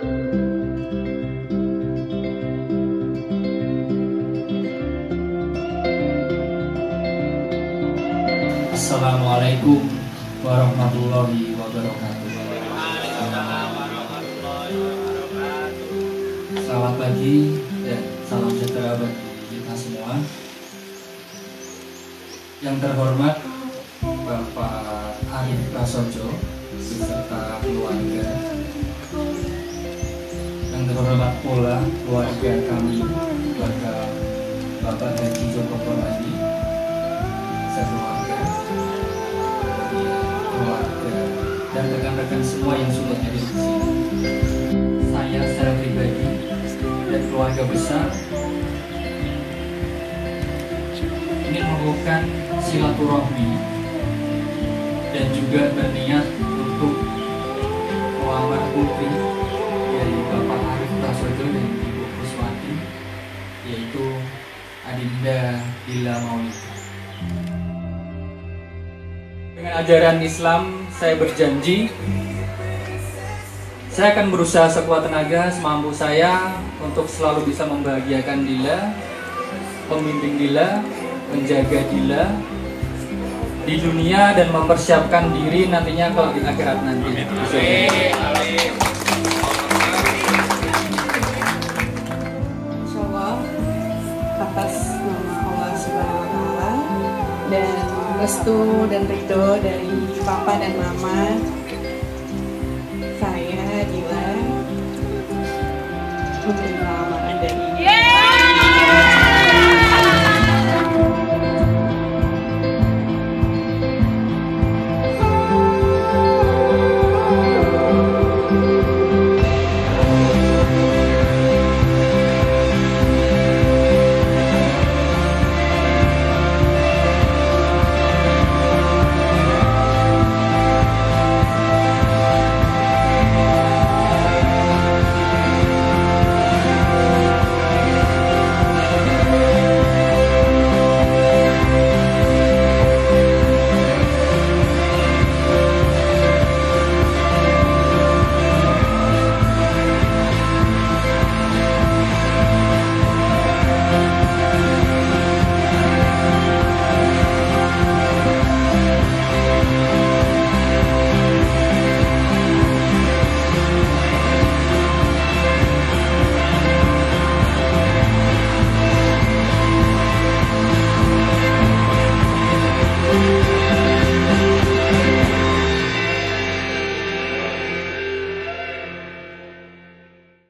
Assalamualaikum warahmatullahi wabarakatuh. Selamat pagi dan salam sejahtera bagi kita semua. Yang terhormat Bapak Arif Prasojo beserta keluarga. Terhormat pula keluarga kami, keluarga Bapak Haji Joko Permadi, sekeluarga, keluarga, dan rekan-rekan semua yang sudah hadir di sini. Saya secara pribadi dan keluarga besar ingin melakukan silaturahmi dan juga berniat yaitu Adinda Dila Maulida. Dengan ajaran Islam, saya berjanji saya akan berusaha sekuat tenaga semampu saya untuk selalu bisa membahagiakan Dila, pembimbing Dila, menjaga Dila di dunia dan mempersiapkan diri nantinya kalau di akhirat nanti. Insya dan restu dan ridho dari papa dan mama saya Dila untuk lamaran dari yeah.